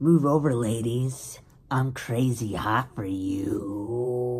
Move over, ladies. I'm crazy hot for you.